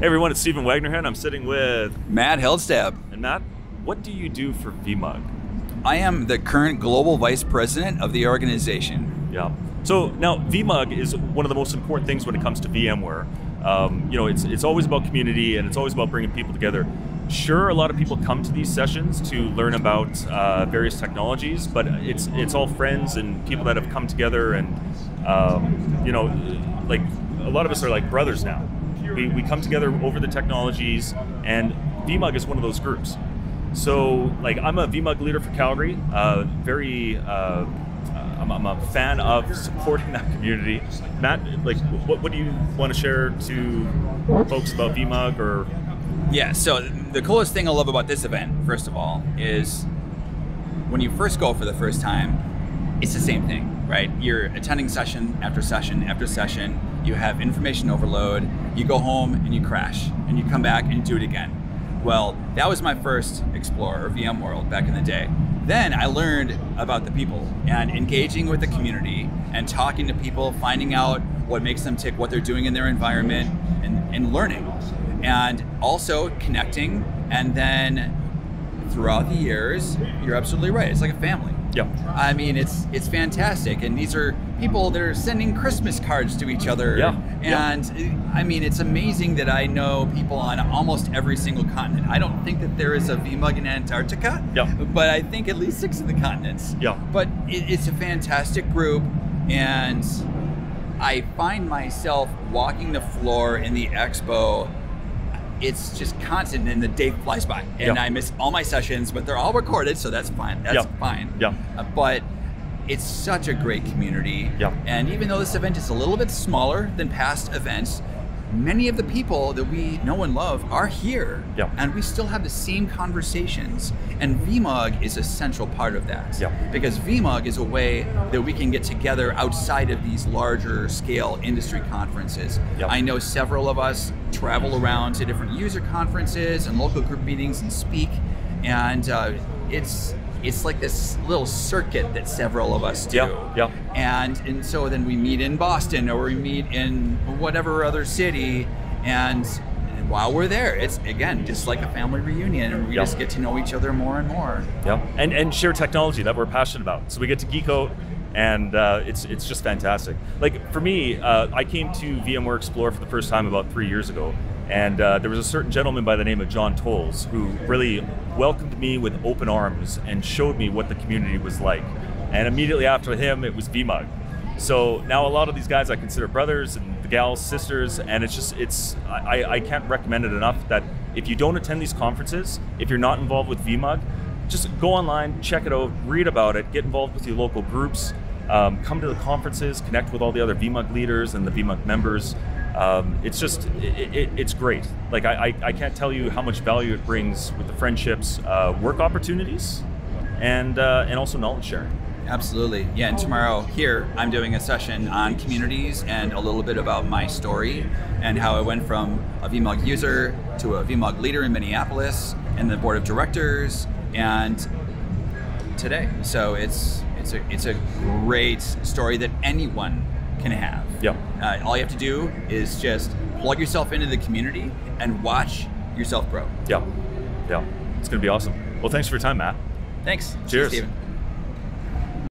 Hey everyone, it's Stephen Wagner here, and I'm sitting with Matt Heldstab. And Matt, what do you do for VMUG? I am the current global vice president of the organization. Yeah. So now VMUG is one of the most important things when it comes to VMware. Um, you know, it's it's always about community and it's always about bringing people together. Sure, a lot of people come to these sessions to learn about uh, various technologies, but it's it's all friends and people that have come together, and um, you know, like a lot of us are like brothers now. We, we come together over the technologies, and VMUG is one of those groups. So, like, I'm a VMUG leader for Calgary. Uh, very, uh, I'm, I'm, a fan of supporting that community. Matt, like, what, what do you want to share to folks about VMUG or? Yeah. So the coolest thing I love about this event, first of all, is when you first go for the first time, it's the same thing, right? You're attending session after session after session you have information overload, you go home and you crash, and you come back and do it again. Well, that was my first Explore or VMworld back in the day. Then I learned about the people and engaging with the community and talking to people, finding out what makes them tick, what they're doing in their environment, and, and learning. And also connecting. And then throughout the years, you're absolutely right. It's like a family. Yeah. I mean, it's it's fantastic, and these are people that are sending Christmas cards to each other. Yeah. And yeah. I mean, it's amazing that I know people on almost every single continent. I don't think that there is a VMUG in Antarctica. Yeah. But I think at least six of the continents. Yeah. But it, it's a fantastic group, and I find myself walking the floor in the expo it's just constant and the day flies by. And i miss all my sessions but they're all recorded so that's fine. That's fine. Yeah uh, but it's such a great community. Yeah and even though this event is a little bit smaller than past events many of the people that we know and love are here. Yeah. And we still have the same conversations. And VMUG is a central part of that. Yeah. Because VMUG is a way that we can get together outside of these larger scale industry conferences. Yeah. I know several of us travel around to different user conferences and local group meetings and speak. And uh, it's it's like this little circuit that several of us do. Yeah, yeah. And and so then we meet in Boston or we meet in whatever other city, and, and while we're there, it's again just like a family reunion, and we yeah. just get to know each other more and more. Yeah, and and share technology that we're passionate about. So we get to geek out and uh, it's it's just fantastic. Like for me, uh, I came to VMware Explore for the first time about three years ago, and uh, there was a certain gentleman by the name of John Tolles who really welcomed me with open arms and showed me what the community was like. And immediately after him, it was VMUG. So now a lot of these guys I consider brothers and the gals sisters, and it's just it's I, I can't recommend it enough that if you don't attend these conferences, if you're not involved with VMUG, just go online, check it out, read about it, get involved with your local groups, um, come to the conferences, connect with all the other VMUG leaders and the VMUG members. Um, it's just, it, it, it's great. Like, I, I, I, can't tell you how much value it brings with the friendships, uh, work opportunities, and, uh, and also knowledge sharing. Absolutely. Yeah, and tomorrow here I'm doing a session on communities and a little bit about my story and how I went from a VMUG user to a VMUG leader in Minneapolis and the board of directors and today. So it's it's a it's a great story that anyone can have. Yeah. Uh, all you have to do is just plug yourself into the community and watch yourself grow. Yeah. Yeah. It's going to be awesome. Well, thanks for your time, Matt. Thanks. Cheers. Stephen.